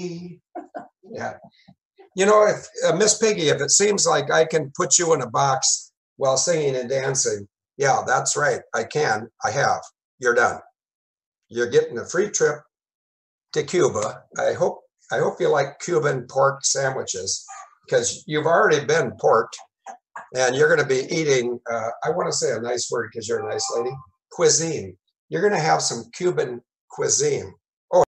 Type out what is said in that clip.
Yeah. You know, if uh, Miss Piggy, if it seems like I can put you in a box while singing and dancing, yeah, that's right. I can. I have. You're done. You're getting a free trip to Cuba. I hope I hope you like Cuban pork sandwiches because you've already been porked and you're going to be eating uh, I want to say a nice word because you're a nice lady. Cuisine. You're going to have some Cuban cuisine